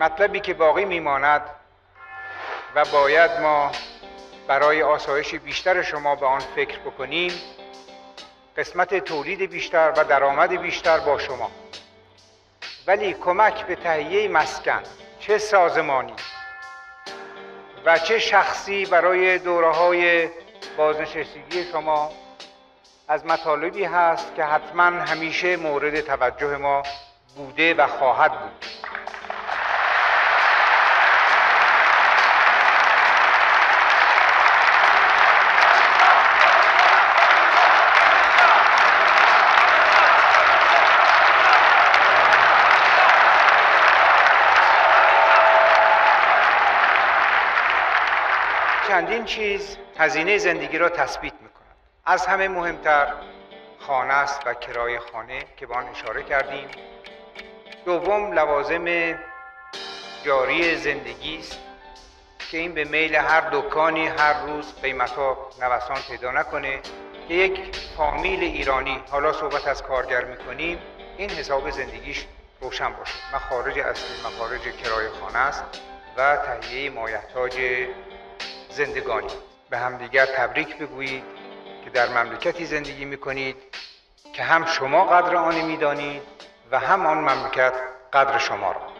مطلبی که باقی میماند و باید ما برای آسایش بیشتر شما به آن فکر بکنیم قسمت تولید بیشتر و درآمد بیشتر با شما. ولی کمک به تهیه مسکن چه سازمانی و چه شخصی برای دوره های بازنشستگی شما از مطالبی هست که حتما همیشه مورد توجه ما بوده و خواهد بود. چندین چیز هزینه زندگی را تثبیت می‌کنند از همه مهمتر خانه است و کرای خانه که به آن اشاره کردیم. دوم لوازم جاری زندگی است که این به میل هر دکانی هر روز قیمتا نوسان پیدا نکنه. که یک فامیل ایرانی حالا صحبت از کارگر می‌کنیم این حساب زندگیش روشن باشه. مخارج اصلی مخارج کرای خانه است و تهیه مایحتاج زندگانی. به همدیگر تبریک بگویید که در مملکتی زندگی می‌کنید که هم شما قدر آن می‌دانید و هم آن مملکت قدر شما را.